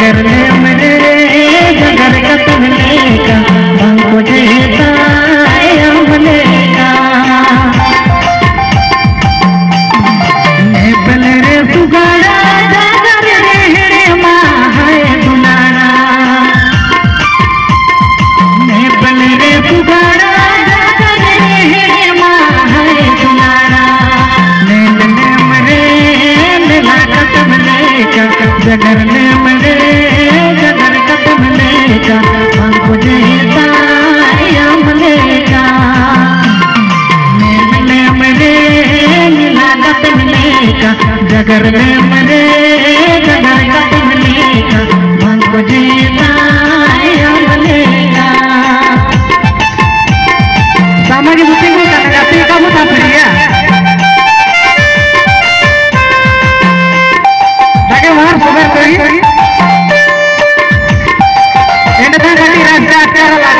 Gracias. नगर में मरे नगर का बनेगा हमको जीना सामाजिक बुकिंग को करना सीखा मुझे प्रिया लगे वहाँ सुबह कोई इंडिया रास्ता अच्छा लगा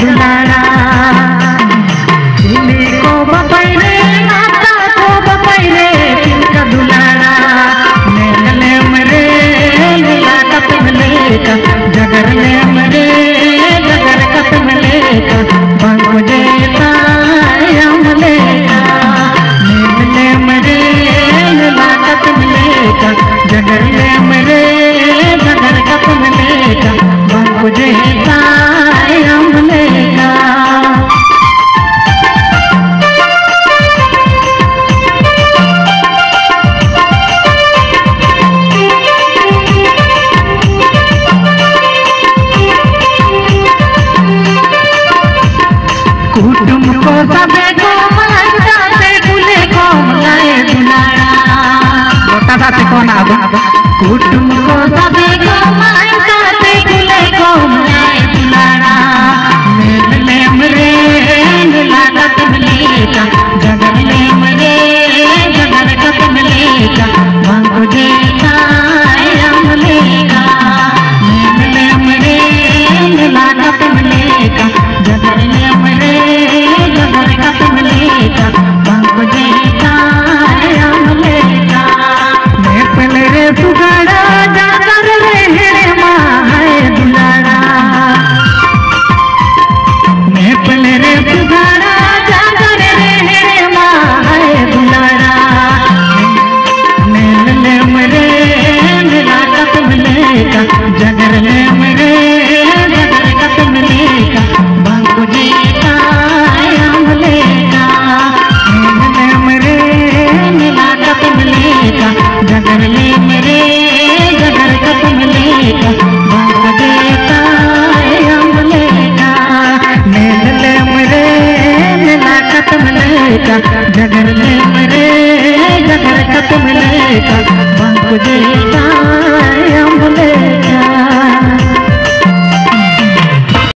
Krishna. கூட்டும்